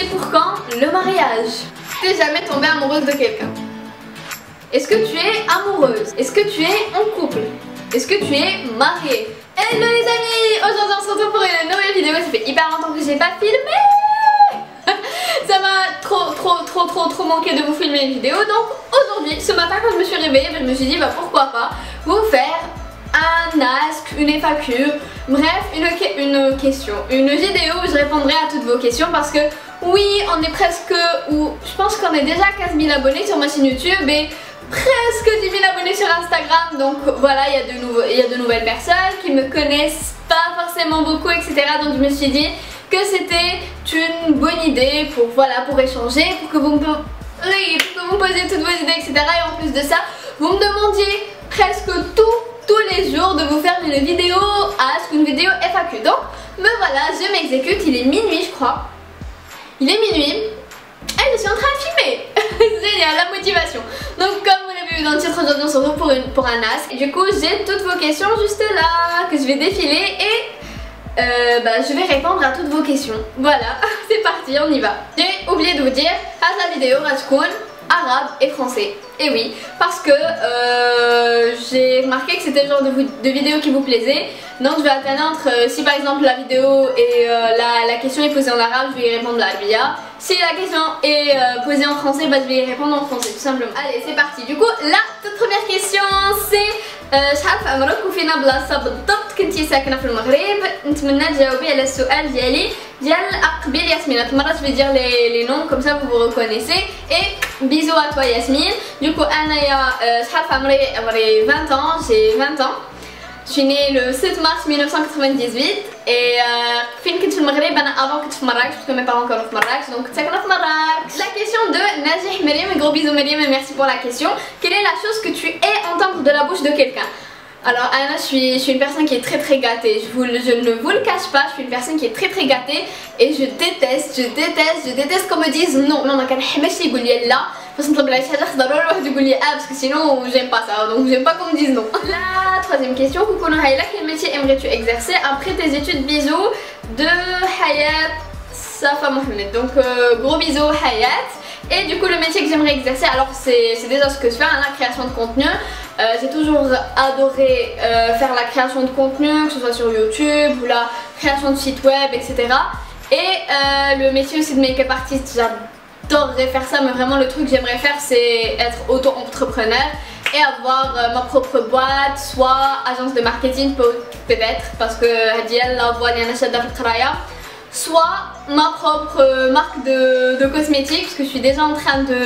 c'est pour quand le mariage? T'es jamais tombée amoureuse de quelqu'un. Est-ce que tu es amoureuse? Est-ce que tu es en couple? Est-ce que tu es mariée? Hello les amis! Aujourd'hui on se retrouve pour une nouvelle vidéo, ça fait hyper longtemps que j'ai pas filmé! Ça m'a trop trop trop trop trop manqué de vous filmer une vidéo. Donc aujourd'hui, ce matin quand je me suis réveillée, ben, je me suis dit bah pourquoi pas vous faire un ask, une FAQ, bref une, une question, une vidéo où je répondrai à toutes vos questions parce que oui on est presque, ou je pense qu'on est déjà à 15 000 abonnés sur ma chaîne YouTube et presque 10 000 abonnés sur Instagram donc voilà il y, a de nouveaux, il y a de nouvelles personnes qui me connaissent pas forcément beaucoup etc donc je me suis dit que c'était une bonne idée pour voilà pour échanger pour que vous me pour vous posiez toutes vos idées etc et en plus de ça vous me demandiez presque tout tous les jours de vous faire une vidéo Ask, une vidéo FAQ. Donc me voilà, je m'exécute, il est minuit je crois. Il est minuit et je suis en train de filmer. Génial, la motivation. Donc comme vous l'avez vu dans le titre, aujourd'hui on se retrouve pour un Ask. Et du coup j'ai toutes vos questions juste là que je vais défiler et euh, bah, je vais répondre à toutes vos questions. Voilà, c'est parti, on y va. J'ai oublié de vous dire, à la vidéo Rajkoun, arabe et français. Et oui, parce que euh, j'ai remarqué que c'était le genre de, vidéo qui vous plaisait. Donc je vais alterner entre, euh, si par exemple la vidéo et euh, la, question est posée en arabe, je vais y répondre la bia. Si la question est posée en français, bah, je vais y répondre en français tout simplement. Allez, c'est parti. Du coup, la toute première question, c'est شحال في عمرك وفينا بلاصه بالضبط كنتي ساكنه في المغرب نتمنى تجاوبي على السؤال ديالي ديال قبيل ياسمين مرات je vais dire les, les noms comme ça vous vous reconnaissez et bisous à toi Yasmine du coup انايا شحال في عمري عمري 20 ans j'ai 20 ans je suis née le 7 mars 1998 et فين كنت في المغرب انا avant كنت في مراكش parce que mes parents كانوا في مراكش donc كنت ساكنه في مراكش la question de Najih Meriem gros bisous Meriem et merci pour la question quelle est la chose que tu hais entendre de la bouche de quelqu'un alors Anna, je suis, je suis une personne qui est très très gâtée, je, vous, je ne vous le cache pas, je suis une personne qui est très très gâtée et je déteste, je déteste, je déteste qu'on me dise non, non, ما كنحملش يقول لي لا باش نطلب على شي حاجه ضروري الواحد يقول لي اه parce que sinon j'aime pas ça, donc j'aime pas qu'on me dise non. La troisième question, coucou Nohaïla, quel métier aimerais-tu exercer après tes études Bisous de Hayat Safa Mohamed, donc euh, gros bisous Hayat. Et du coup le métier que j'aimerais exercer, alors c'est déjà ce que je fais, hein, la création de contenu. Euh, j'ai toujours adoré euh, faire la création de contenu, que ce soit sur YouTube ou la création de site web, etc. Et euh, le métier aussi de make-up artiste, j'adorerais faire ça, mais vraiment le truc que j'aimerais faire c'est être auto-entrepreneur et avoir ma propre boîte, soit agence de marketing peut-être, parce que Hadiel la voix soit ma propre marque de, de, cosmétiques parce que je suis déjà en train de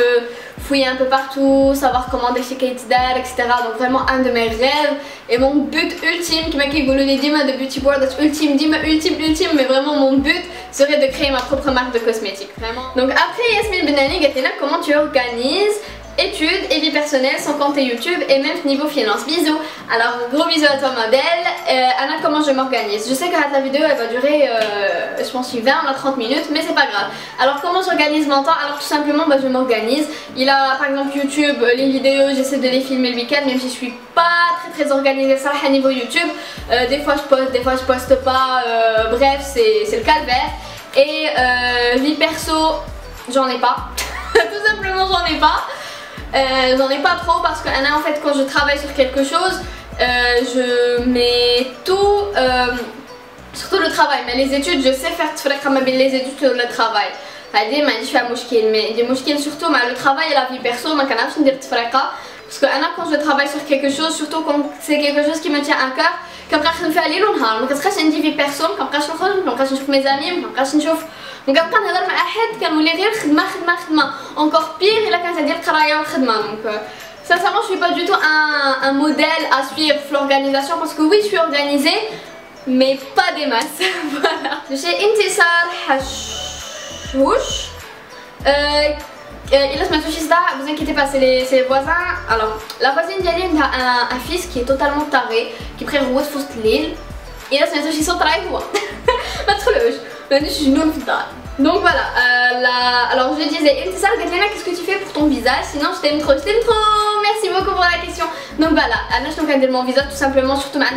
fouiller un peu partout, savoir comment déchiquer d'elle, etc. Donc vraiment un de mes rêves et mon but ultime qui m'a dit de beauty board ultime, dima ultime, ultime, mais vraiment mon but serait de créer ma propre marque de cosmétiques, vraiment. Donc après Yasmine Benani, Gatina, comment tu organises études et vie personnelle sans compter YouTube et même niveau finance. Bisous Alors gros bisous à toi ma belle. Euh, Anna comment je m'organise? Je sais que la vidéo elle va durer euh, je pense 20 à 30 minutes mais c'est pas grave. Alors comment j'organise mon temps? Alors tout simplement bah, je m'organise. Il a par exemple YouTube, les vidéos j'essaie de les filmer le week-end même si je suis pas très très organisée ça à niveau YouTube. Euh, des fois je poste, des fois je poste pas. Euh, bref c'est le calvaire. Et euh, vie perso j'en ai pas. tout simplement j'en ai pas. Euh, j'en ai pas trop parce que en fait quand je travaille sur quelque chose euh, je mets tout euh, surtout le travail mais les études je sais faire les études sur le travail هذه ما عنديش فيها مشكل mais des مشكل surtout مع le travail et la vie perso ما كنعرفش ندير التفرقه parce que انا quand je travaille sur quelque chose surtout quand c'est quelque chose qui me tient à cœur كنبقى نخدم فيها ليل ونهار ما كتبقاش عندي في بيرسو ما كنبقاش نخرج ما كنبقاش نشوف مي زامي ما كنبقاش نشوف ما كنبقى نهضر مع احد كنولي غير خدمه خدمه خدمه اونكور بيغ الا كانت ديال القرايه والخدمه دونك sincèrement je suis pas du tout un, un modèle à suivre l'organisation parce que oui je suis organisée mais pas des masses voilà chez Intisar Hachouch euh, il a ce vous inquiétez pas, c'est les, les, voisins. Alors, la voisine d'Yaline a un, un, fils qui est totalement taré, qui prend route fust l'île. Et là, c'est son travail, quoi. je suis Donc voilà, euh, la... alors je disais, Intisar, Gatlina, qu'est-ce que tu fais pour ton visage? Sinon, je t'aime trop, je t'aime trop. Merci beaucoup pour la question. Donc voilà, Anna, je t'en mon visage tout simplement, surtout ma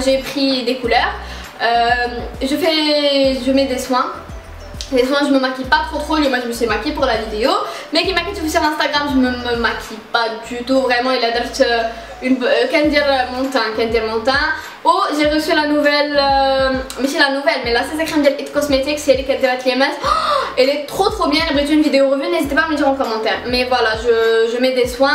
j'ai pris des couleurs. Euh, je fais, je mets des soins Et souvent je me maquille pas trop trop, moi je me suis maquillée pour la vidéo. Mais qui maquille sur Instagram je me, maquille pas du tout Vraiment. Il a dit une qu'un dire montant, qu'un dire montant Oh j'ai reçu la nouvelle, euh, mais c'est la nouvelle mais là c'est crème de It Cosmetics c'est elle qui a dit la oh, Elle est trop trop bien, elle une vidéo revue, n'hésitez pas à me dire en commentaire. Mais voilà je, je mets des soins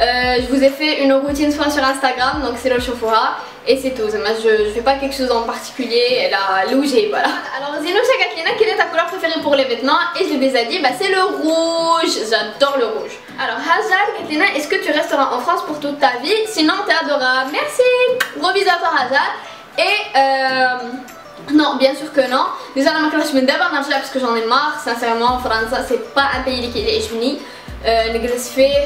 euh, je vous ai fait une routine soin sur Instagram, donc c'est le chauffeur et c'est tout. Je, je fais pas quelque chose en particulier, elle a lougé, voilà. Alors Zino Katlina, quelle est ta couleur préférée pour les vêtements Et je lui ai dit, bah c'est le rouge, j'adore le rouge. Alors Hazard, Katlina, est-ce que tu resteras en France pour toute ta vie? Sinon t'es adorable, merci Gros bisous à toi. Et euh... Non, bien sûr que non. Déjà, la maquillage, je me d'abord parce que j'en ai marre. Sincèrement, France, c'est pas un pays qui est نجلس فيه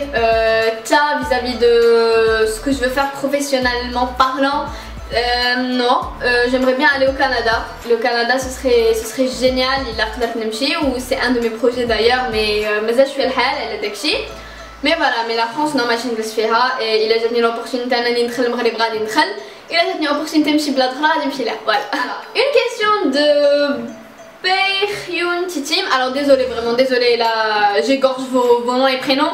تا vis-à-vis de ce que je veux faire professionnellement parlant euh, non, euh, j'aimerais bien aller au Canada. Le Canada ce serait, ce serait génial, il a ou c'est un de mes projets d'ailleurs, mais je suis le elle est Mais voilà, mais la France, non, ma chaîne et il a donné l'opportunité d'entrer le Maghreb, d'entrer. Il a donné l'opportunité de m'y aller, Voilà. Une question de Peyhyun Titim. Alors désolé, vraiment désolé, là j'égorge vos, vos noms et prénoms.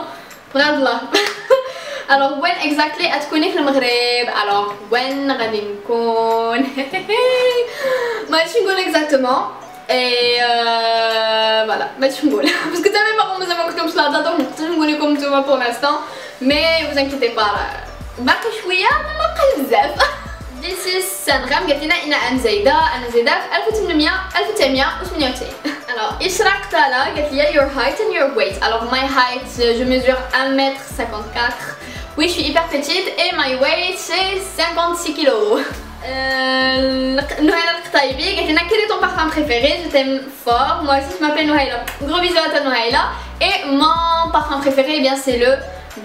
là. Alors when exactly هتكوني في المغرب Alors when غادي نكون ماشي نقول exactement et euh, voilà ماشي نقول parce que ça même pas مازال ما كنتمش لا داتا ما نقدرش نقول لكم نتوما pour l'instant mais vous inquiétez pas باقي شويه ما بقاش بزاف This is Sanram قالت لنا إن أنا زايدة أنا زايدة في 1800 1998 Alors إشراق تالا قالت لي your height and your weight Alors my height je mesure 1m54 Oui je suis hyper petite et my weight c'est 56 kg Noëlla Qtaibi قالت لنا quel est ton parfum préféré Je t'aime fort Moi aussi je m'appelle Noëlla Gros bisous à toi Noëlla Et mon parfum préféré eh bien c'est le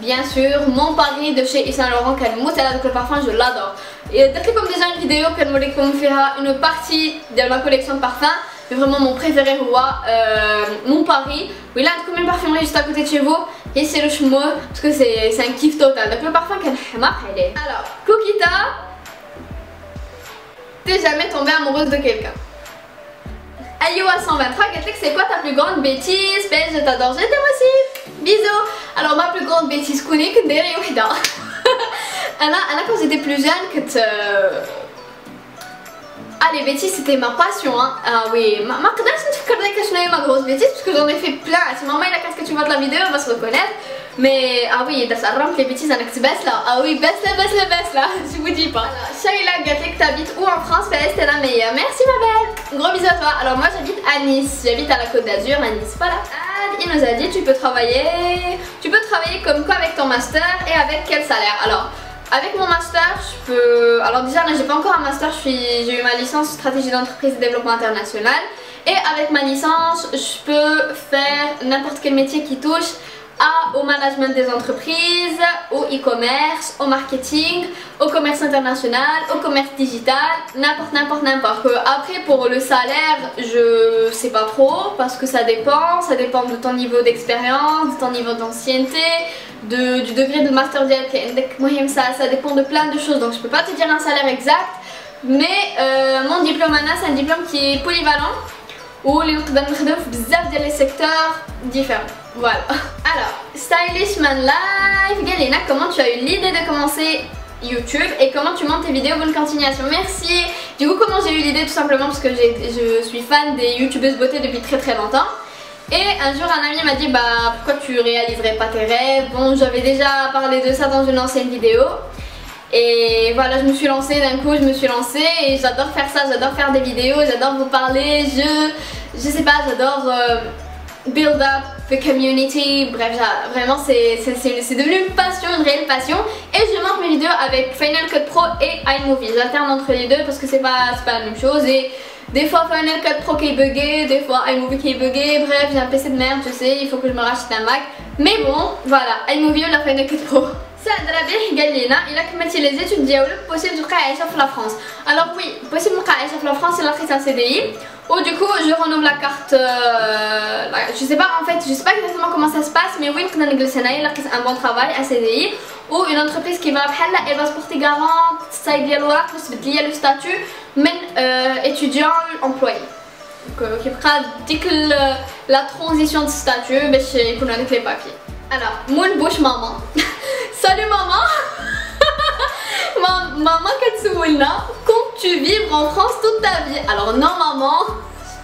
bien sûr mon pari de chez Yves Saint Laurent Calmousse donc le parfum je l'adore et d'être comme déjà une vidéo que je fera une partie de ma collection de parfums mais vraiment mon préféré roi euh, mon pari oui là combien de parfumerie juste à côté de chez vous et c'est le chemo parce que c'est un kiff total donc le parfum qu'elle est alors Cookita t'es jamais tombée amoureuse de quelqu'un Ayoa 123 c'est quoi ta plus grande bêtise Ben je t'adore je t'aime aussi Bisous Alors ma plus grande bêtise كوني كنت دايره وحده انا انا quand j'étais plus jeune كنت Ah les bêtises c'était ma passion hein. Ah oui, ma قدرتش نتفكر ديك شنو هي ma grosse bêtise parce que j'en ai fait plein. Si maman il a qu'est-ce que tu vois de la vidéo elle va se reconnaître. Mais ah oui, das que les bêtises انا كنت là. Ah oui, baisse là, baisse là, baisse là. Je vous dis pas. Shaila Gatek t'habites où en France T'es la meilleure. Merci ma belle. Gros bisous à toi. Alors moi j'habite à Nice. J'habite à la Côte d'Azur, à Nice. Voilà il nous a dit tu peux travailler, tu peux travailler comme quoi avec ton master et avec quel salaire. Alors avec mon master, je peux. Alors déjà j'ai pas encore un master, j'ai eu ma licence stratégie d'entreprise et développement international. Et avec ma licence, je peux faire n'importe quel métier qui touche au management des entreprises, au e-commerce, au marketing, au commerce international, au commerce digital, n'importe, n'importe, n'importe. Euh, après pour le salaire, je sais pas trop parce que ça dépend, ça dépend de ton niveau d'expérience, de ton niveau d'ancienneté, de, du degré de master ça, ça dépend de plein de choses donc je peux pas te dire un salaire exact mais euh, mon diplôme ANA c'est un diplôme qui est polyvalent où les les secteurs différents. Voilà. Alors, Stylish Man Life, Galena, comment tu as eu l'idée de commencer YouTube et comment tu montes tes vidéos Bonne continuation, merci. Du coup, comment j'ai eu l'idée? Tout simplement parce que je suis fan des youtubeuses beauté depuis très très longtemps. Et un jour un ami m'a dit bah pourquoi tu réaliserais pas tes rêves? Bon j'avais déjà parlé de ça dans une ancienne vidéo. Et voilà je me suis lancée d'un coup je me suis lancée et j'adore faire ça, j'adore faire des vidéos, j'adore vous parler, je, je sais pas, j'adore euh, build up the community, bref vraiment c'est devenu une passion, une réelle passion et je monte mes vidéos avec Final Cut Pro et iMovie, j'alterne entre les deux parce que c'est pas, pas la même chose et des fois Final Cut Pro qui est bugué, des fois iMovie qui est bugué, bref j'ai un PC de merde je sais, il faut que je me rachète un Mac mais bon voilà iMovie ou la Final Cut Pro سعد ربيح قال لنا الا كملتي لي زيتود ديالك بوسيبل تبقى عايشه في لا فرنسا الوغ وي بوسيبل نبقى عايشه في لا فرنسا الا لقيت ان سي دي Oh du coup je renomme la carte euh, je sais pas en fait je sais pas exactement comment ça se passe mais oui c'est un bon travail à CDI ou une entreprise qui va elle va se porter garante ça le statut même euh, étudiant employé. Donc euh, qui prend dès que la transition de statut ben je connais avec les papiers. Alors mon bouche maman. Salut maman. Maman qu'est-ce que tu veux tu vivres en France toute ta vie? Alors non maman,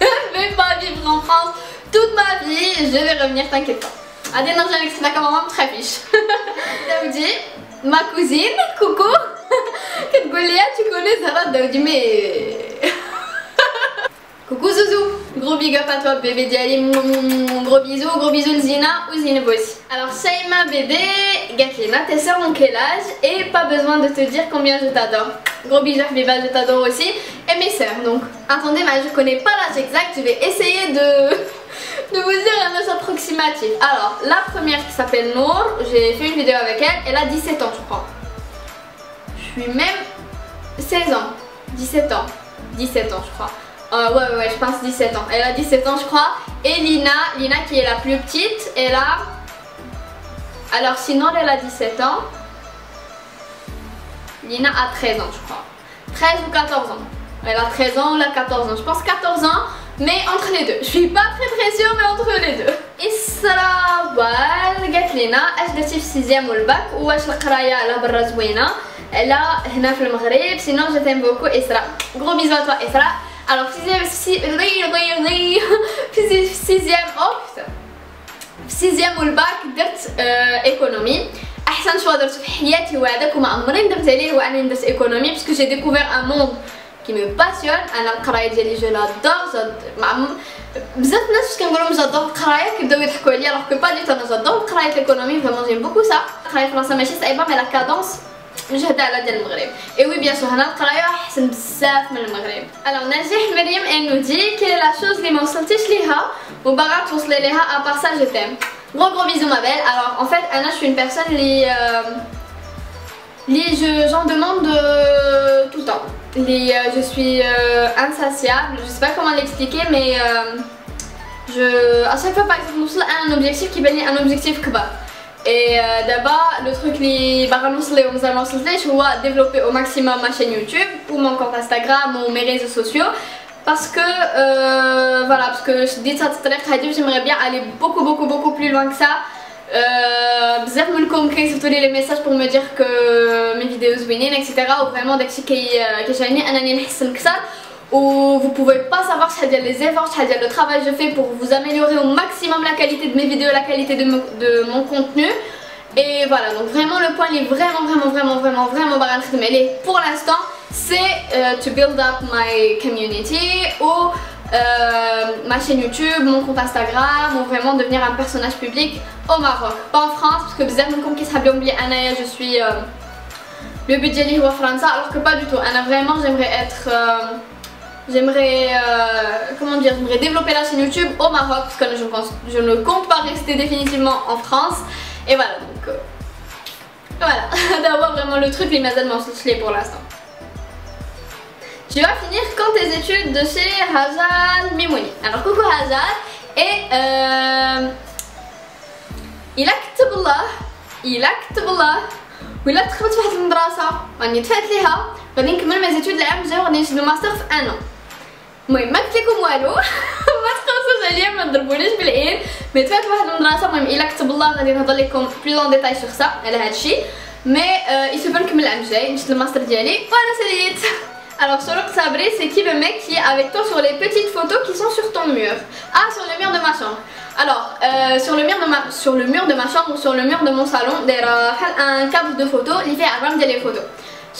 je vais pas vivre en France toute ma vie, je vais revenir, t'inquiète pas. Adé avec Sinaka maman très riche. Daoudi, ma cousine, coucou. Quelle tu connais Zara Daoudi mais... coucou Zouzou. Gros big up à toi bébé Diali, gros bisous, gros bisous Zina ou Zineb aussi. Alors Shaima bébé, Gatlina, tes soeurs ont quel âge Et pas besoin de te dire combien je t'adore. Gros bisous Biba, je t'adore aussi. Et mes soeurs, donc attendez, mais je connais pas l'âge exact, je vais essayer de, de vous dire un âge approximatif. Alors la première qui s'appelle Nour, j'ai fait une vidéo avec elle, elle a 17 ans je crois. Je suis même 16 ans, 17 ans, 17 ans je crois. Euh, ouais, ouais, je pense 17 ans. Elle a 17 ans, je crois. Et Lina, Lina qui est la plus petite, elle a... Alors sinon, elle a 17 ans. Lina a 13 ans, je crois. 13 ou 14 ans. Elle a 13 ans ou elle a 14 ans. Je pense 14 ans, mais entre les deux. Je suis pas très très sûre, mais entre les deux. Isra Wal قالت لنا اش درتي في 6 والباك واش القرايه على برا زوينه لا هنا في المغرب سينو جو تيم بوكو اسراء غرو بيزو توا اسراء alors sixième, si, sixième, oh putain sixième والباك درت ايكونومي احسن شوا درت في حياتي وهذاك وما عمري ندمت عليه هو انني درت ايكونومي باسكو جي ديكوفير ان موند كي مي باسيون انا القرايه ديالي جو لادور مع بزاف الناس كنقول لهم جادور القرايه كيبداو يضحكوا عليا الوغ كو با ديتو انا جادور القرايه الايكونومي فريمون جيم بوكو سا القرايه فرنسا ماشي صعيبه مي لا كادونس مجهدة على ديال المغرب اي وي بيان سور هنا القرايه احسن بزاف من المغرب الوغ نجيح مريم ان نو دي كي لا شوز اللي ما وصلتيش ليها وباغا توصلي ليها ابار سا جو تيم Gros gros bisous ma belle. Alors en fait Anna je suis une personne les euh, les je j'en demande euh, tout le temps. Les euh, je suis euh, insatiable, je sais pas comment l'expliquer mais euh, je à chaque fois par exemple on un objectif qui bénit un objectif كبار. Et euh, d'abord, le truc اللي باغا نوصل ليه ومازال ما وصلتليش هو développer au maximum ma chaîne YouTube ou mon compte Instagram ou mes réseaux sociaux parce que euh, voilà parce que je dis ça j'aimerais bien aller beaucoup beaucoup beaucoup plus loin que ça بزاف منكم كيصيفطوا لي les messages pour me dire que mes vidéos زوينين etc ou vraiment داكشي كيجعلني انني نحسن كثر où vous pouvez pas savoir c'est-à-dire les efforts, c'est-à-dire le travail que je fais pour vous améliorer au maximum la qualité de mes vidéos, la qualité de, de mon contenu. Et voilà, donc vraiment le point il est vraiment vraiment vraiment vraiment vraiment mais pour l'instant c'est euh, to build up my community ou euh, ma chaîne YouTube, mon compte Instagram ou vraiment devenir un personnage public au Maroc. Pas en France parce que avez comme qui sera oublié Anaya, je suis euh, le budget France alors que pas du tout. Vraiment j'aimerais être J'aimerais, euh, comment dire, j'aimerais développer la chaîne YouTube au Maroc parce que je, pense, je ne compte pas rester définitivement en France. Et voilà, donc euh, voilà, d'avoir vraiment le truc, les mazades m'en pour l'instant. Tu vas finir quand tes études de chez Hazal Mimouni. Alors coucou Hazal et euh, il a كتب الله il a كتب الله ولا تخبط في واحد المدرسة راني دفعت ليها غادي نكمل مي زيتود العام الجاي وغادي نشد الماستر في ان المهم ما قلت لكم والو ما تخلصوش عليا ما تضربونيش بالعين مي دفعت واحد المدرسه المهم الا كتب الله غادي نهضر لكم بلو اون ديتاي سور سا على هذا الشيء مي يسوف نكمل العام الجاي نشد الماستر ديالي وانا ساليت Alors sur le Sabri, c'est qui le mec qui est avec toi sur les petites photos qui sont sur ton mur Ah, sur le mur de ma chambre. Alors, euh, sur, le mur de ma, sur le mur de ma chambre ou sur le mur de mon salon, il y a un cadre de photos, il fait avant des photos.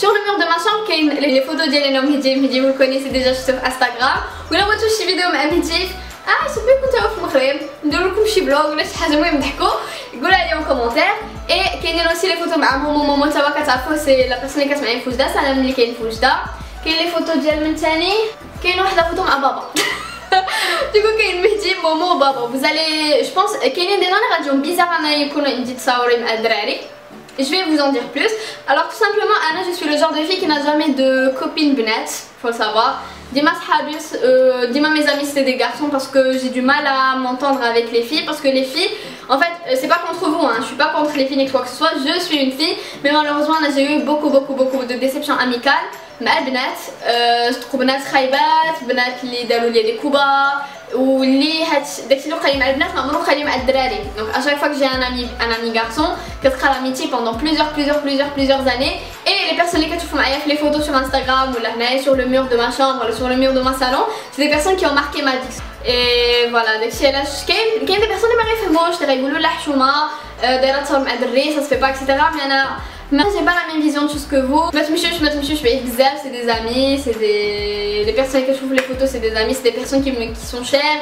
sur le mur de ma chambre كاين لي فوتو ديال أنا ومهدي مهدي و مكونيسي ديجا شفتو في انستغرام ولا بغيتو شي فيديو مع مهدي آه شبيك كنت في المغرب ندير لكم شي بلوغ ولا شي حاجة المهم ضحكوا قولها لي كومونتير اي كاينين اوسي لي فوتو مع ماما ماما توا كتعرفوا سي لا بيرسون اللي كتسمعني في وجده سلام اللي كاين في وجده كاين لي فوتو ديال من ثاني كاين واحدة فوتو مع بابا ديكو كاين مهدي ماما وبابا vous allez je pense كاينين دي ناني غاديهم بيزار أنا يكونوا عندي تصاوري مع الدراري je vais vous en dire plus. Alors tout simplement, Anna, je suis le genre de fille qui n'a jamais de copine bunette, faut le savoir. Dima Habus, euh, Dima mes amis c'était des garçons parce que j'ai du mal à m'entendre avec les filles parce que les filles, en fait euh, c'est pas contre vous, hein, je suis pas contre les filles ni quoi que ce soit, je suis une fille mais malheureusement j'ai eu beaucoup beaucoup beaucoup de déceptions amicales مع البنات أه بنات خايبات بنات اللي داروا لي دي كوبا واللي هاد داكشي اللي وقع مع البنات ما عمرو خالي مع الدراري دونك اشاك فوا جي ان امي ان امي غارسون كتبقى لاميتي بوندون بليزيور بليزيور بليزيور بليزيور زاني اي لي بيرسون اللي كتشوفوا معايا في لي فوتو سور انستغرام ولا هنايا سور لو مور دو ما شامبر ولا سور لو مور دو ما سالون سي دي بيرسون كي اون ماركي ما فيك اي فوالا داكشي علاش كاين كاين دي بيرسون اللي ما غيفهموش اللي غيقولوا لا حشومه دايره تصور مع دري سا سفي با اكسيتيرا مي انا j'ai pas la même vision de choses que vous. ما تمشيوش ما تمشيوش بعيد بزاف c'est des amis, c'est des... les personnes que je trouve les photos c'est des amis, c'est des personnes qui, me... qui sont chères,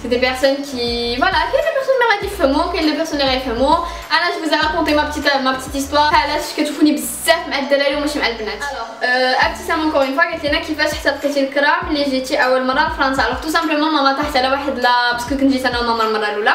c'est des personnes qui... Voilà, كاين des personnes اللي غادي يفهموا كاين des personnes اللي غيفهموا انا je vous ai raconté ma petite, ma petite histoire علاش كتشوفوني بزاف مع الدراري وماشي مع البنات alors euh, ابتسام encore une fois قالت لنا كيفاش حسبتي الكرام اللي جيتي اول مره لفرنسا alors tout simplement ماما طاحت على واحد لا باسكو كنت جيت انا وماما المره الاولى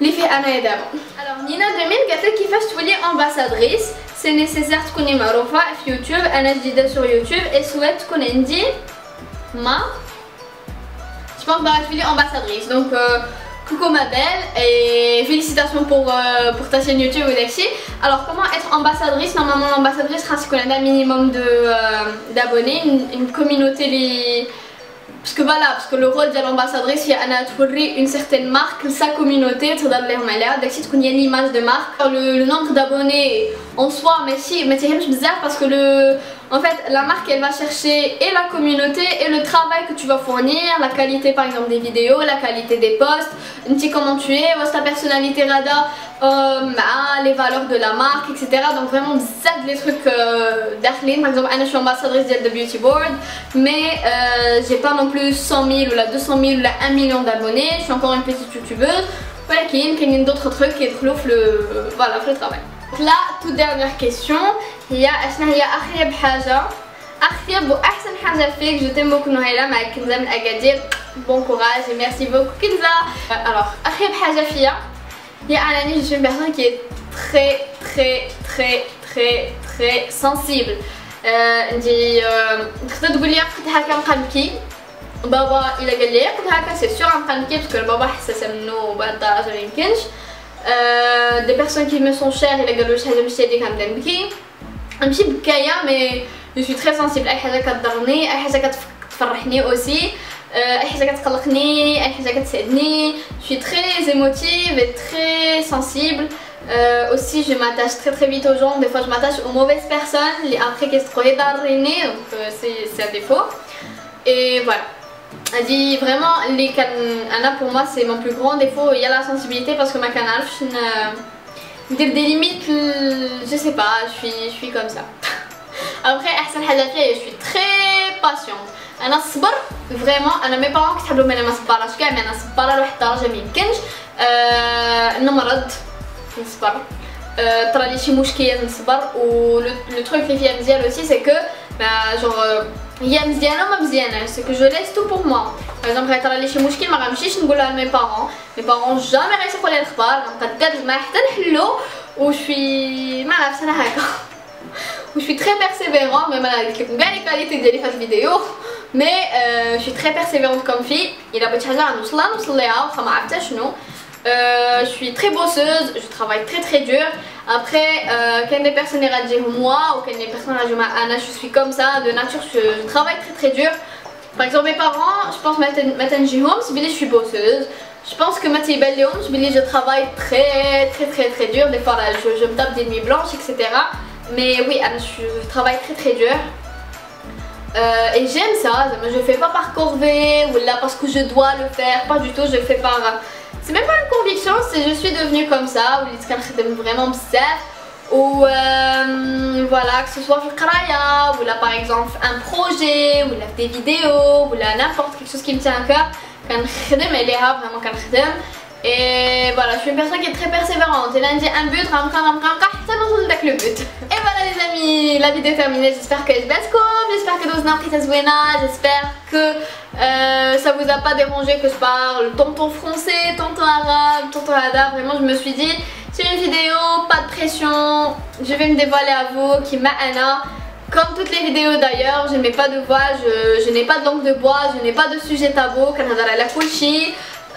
اللي فيه انايا دابا الوغ نينا دومين قالت لك كيفاش تولي امباسادريس سي نيسيسير تكوني معروفه في يوتيوب انا جديده سور يوتيوب اي سويت تكون عندي ما جو بونس باغا تولي امباسادريس دونك coucou ma belle et félicitations pour, euh, pour ta chaîne YouTube ou Daxi. Alors comment être ambassadrice Normalement l'ambassadrice sera qu'on a un minimum d'abonnés, de, euh, une, une communauté les parce que voilà parce que le rôle de l'ambassadrice c'est une certaine marque sa communauté تقدر لهم عليها داك الشيء تكون هي l'image de marque le, le nombre d'abonnés en soi ماشي ما تهمش بزاف parce que le en fait, la marque, elle va chercher et la communauté et le travail que tu vas fournir, la qualité par exemple des vidéos, la qualité des posts, un petit comment tu es, oh, ta personnalité radar, euh, ah, les valeurs de la marque, etc. Donc vraiment, zad les trucs euh. Par exemple, je suis ambassadrice de Beauty Board, mais euh, j'ai pas non plus 100 000 ou la 200 000 ou la 1 million d'abonnés. Je suis encore une petite youtubeuse. Voilà, qui d'autres trucs qui est trop le, voilà, le travail. لا toute dernière question هي اشنا هي اخيب حاجه اخيب واحسن حاجه فيك جو تيم بوكو نهيله مع كنزه من اكادير بون كوراج et merci beaucoup كنزه alors اخيب حاجه فيا هي انني جو سوي بيرسون كي très très très très très sensible عندي تقدر تقول لي قد هكا نبقى نبكي بابا الا قال لي قد هكا سي سيغ نبقى نبكي باسكو بابا حساسه منه بهاد الدرجه ميمكنش دي بيرسون كي مي سون شير الا قالوا شي حاجه ماشي هذيك غنبدا نبكي ماشي بكايه مي جو سوي تري سنسيبل اي حاجه كتضرني اي حاجه كتفرحني اوسي اي حاجه كتقلقني اي حاجه كتسعدني جو سوي تري ايموتيف اي تري سنسيبل Euh, aussi je m'attache très très vite aux gens, des fois je m'attache aux mauvaises personnes, les après qui se trouvent donc euh, c'est un défaut. Et voilà. Elle dit vraiment, les can... Anna pour moi c'est mon plus grand défaut, il y a la sensibilité parce que ma canal, je suis une... des, des limites, je sais pas, je suis, je suis comme ça. Après, Ahsan Hadafi, je suis très patiente. انا الصبر فريمون انا مي بارون كيتحبوا مني ما صبراش كاع مي انا صباره لواحد الدرجه ما يمكنش أه نمرض نصبر أه طرا لي شي مشكل نصبر و لو تروك اللي فيها مزيان اوسي سي كو جونغ هي مزيانه وما مزيانه سي كو جو ليس تو بور موا باغ اكزومبل غيطرا لي شي مشكل ما غنمشيش نقولها لمي بارون مي بارون جامي غيسيقوا لي الاخبار غنبقى دابز معاه حتى نحلو و شوي ما عرفتش انا هكا je suis très persévérante, même avec bien les qualités de les vidéo, mais euh, je suis très persévérante comme fille. Il a beaucoup de choses à nous nous euh, je suis très bosseuse, je travaille très très dur. Après, euh, quand des personnes dire moi ou quand des personnes dire Anna, je suis comme ça, de nature, je, travaille très très dur. Par exemple, mes parents, je pense maintenant j'ai home, je suis bosseuse. Je pense que Mathieu Belléon, je travaille très très très très dur. Des fois, là, je, me tape des nuits blanches, etc. Mais oui, je travaille très très dur. Euh, et j'aime ça, je fais pas par corvée ou là parce que je dois le faire, pas du tout, je fais par... C'est même pas une conviction, c'est je suis devenue comme ça, ou les vraiment ça ou euh, voilà, que ce soit Fikraya, ou là par exemple un projet, ou là des vidéos, ou là n'importe quelque chose qui me tient à cœur, quand vraiment quand et voilà, je suis une personne qui est très persévérante. Et lundi, un but, ram, le but. Et voilà. les amis, la vidéo est terminée, j'espère que je j'espère que vous avez j'espère que euh, ça vous a pas dérangé que je parle tonton français, tonton arabe, tonton ada, vraiment je me suis dit c'est une vidéo, pas de pression, je vais me dévoiler à vous qui m'a comme toutes les vidéos d'ailleurs, je n'ai pas de voix, je, n'ai pas de langue de bois, je n'ai pas de sujet tabou, Canada la.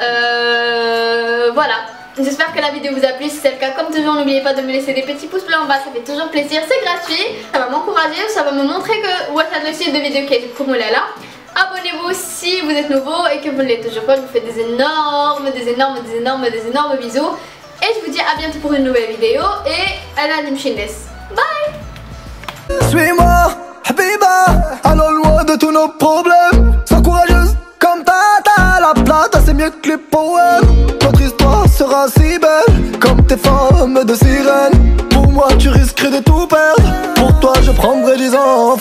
Euh, voilà. J'espère que la vidéo vous a plu, si c'est le cas comme toujours n'oubliez pas de me laisser des petits pouces bleus en bas, ça fait toujours plaisir, c'est gratuit, ça va m'encourager, ça va me montrer que ouais, ça le site de vidéo qui est comme là. Abonnez-vous si vous êtes nouveau et que vous ne l'êtes toujours pas, je vous fais des énormes, des énormes, des énormes, des énormes bisous. Et je vous dis à bientôt pour une nouvelle vidéo. Et à la Bye! Suis-moi, Habiba, allons loin de tous nos problèmes. Sois courageuse comme Tata, la plata c'est mieux que les poèmes. Notre histoire sera si belle, comme tes femmes de sirène. Pour moi, tu risquerais de tout perdre. Pour toi, je prendrai dix ans